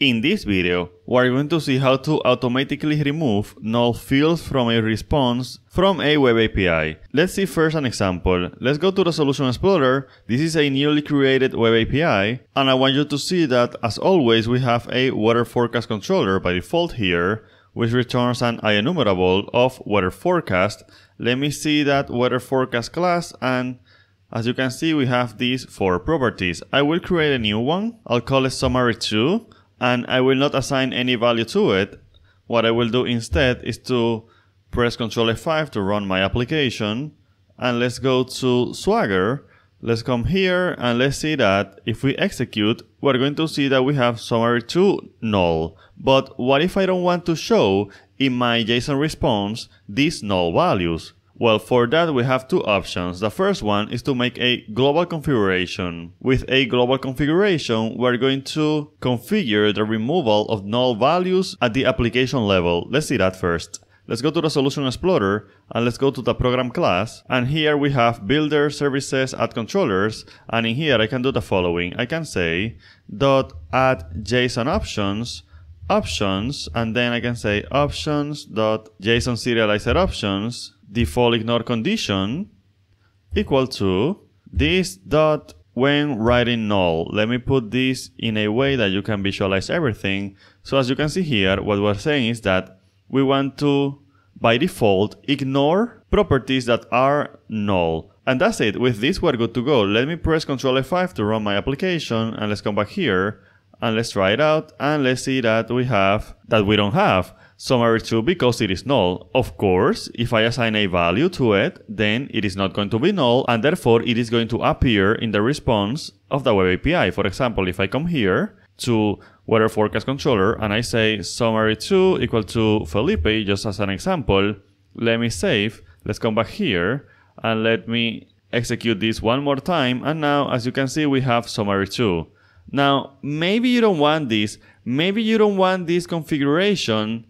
In this video, we're going to see how to automatically remove null fields from a response from a web API. Let's see first an example. Let's go to the Solution Explorer. This is a newly created web API, and I want you to see that, as always, we have a weather forecast controller by default here, which returns an IEnumerable of weather forecast. Let me see that weather forecast class and as you can see, we have these four properties. I will create a new one. I'll call it summary2 and I will not assign any value to it. What I will do instead is to press Ctrl F5 to run my application and let's go to Swagger. Let's come here and let's see that if we execute, we're going to see that we have summary2 null. But what if I don't want to show in my JSON response these null values? Well, for that we have two options. The first one is to make a global configuration. With a global configuration, we're going to configure the removal of null values at the application level. Let's see that first. Let's go to the Solution Explorer and let's go to the program class. And here we have builder services add controllers. And in here I can do the following. I can say dot add JSON options options and then I can say options dot JSON serializer options default ignore condition equal to this dot when writing null. Let me put this in a way that you can visualize everything. So as you can see here, what we're saying is that we want to, by default, ignore properties that are null. And that's it. With this, we're good to go. Let me press Ctrl F5 to run my application and let's come back here and let's try it out and let's see that we have, that we don't have summary2 because it is null. Of course, if I assign a value to it, then it is not going to be null and therefore it is going to appear in the response of the web API. For example, if I come here to weather forecast controller and I say summary2 equal to Felipe, just as an example, let me save, let's come back here and let me execute this one more time and now as you can see we have summary2. Now maybe you don't want this, maybe you don't want this configuration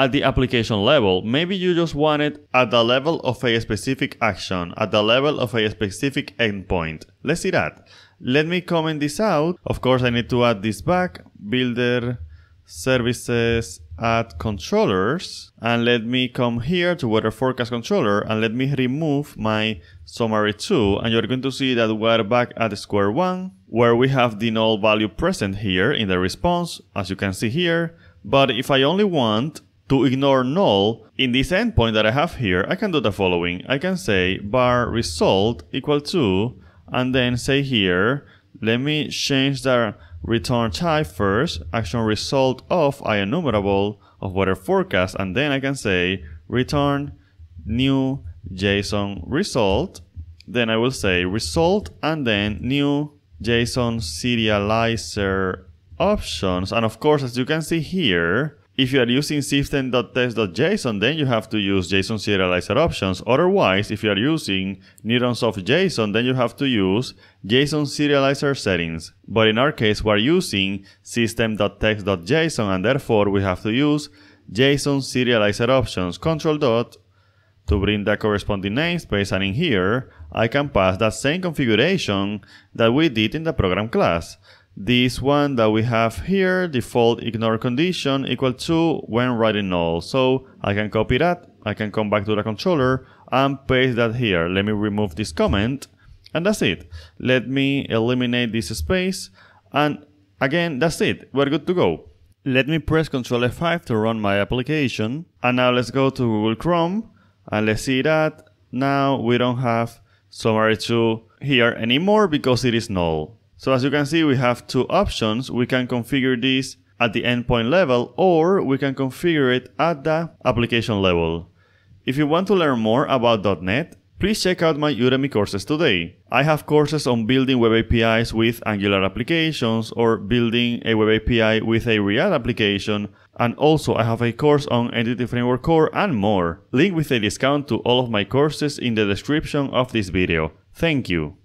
at the application level. Maybe you just want it at the level of a specific action, at the level of a specific endpoint. Let's see that. Let me comment this out. Of course, I need to add this back. Builder services add controllers and let me come here to weather forecast controller and let me remove my summary 2 and you're going to see that we're back at square one where we have the null value present here in the response as you can see here but if I only want to ignore null, in this endpoint that I have here, I can do the following. I can say var result equal to, and then say here, let me change the return type first, action result of IEnumerable of weather forecast, and then I can say return new JSON result. Then I will say result and then new JSON serializer options. And of course, as you can see here, if you are using system.text.json, then you have to use JSON serializer options. Otherwise, if you are using Newtonsoft JSON, then you have to use JSON serializer settings. But in our case, we're using system.text.json and therefore we have to use JSON serializer options. Control dot to bring the corresponding namespace and in here, I can pass that same configuration that we did in the program class this one that we have here, default ignore condition equal to when writing null. So I can copy that, I can come back to the controller and paste that here. Let me remove this comment and that's it. Let me eliminate this space and again, that's it. We're good to go. Let me press Ctrl F5 to run my application. And now let's go to Google Chrome and let's see that now we don't have summary2 here anymore because it is null. So as you can see, we have two options. We can configure this at the endpoint level or we can configure it at the application level. If you want to learn more about .NET, please check out my Udemy courses today. I have courses on building web APIs with Angular applications or building a web API with a React application and also I have a course on Entity Framework Core and more. Link with a discount to all of my courses in the description of this video. Thank you.